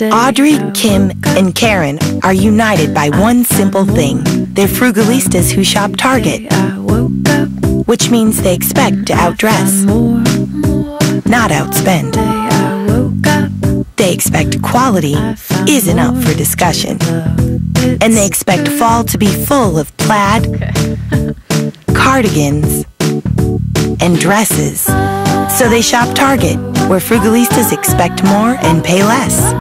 Audrey, Kim, and Karen are united by one simple thing. They're frugalistas who shop Target, which means they expect to outdress, not outspend. They expect quality isn't up for discussion. And they expect fall to be full of plaid, cardigans, and dresses. So they shop Target, where frugalistas expect more and pay less.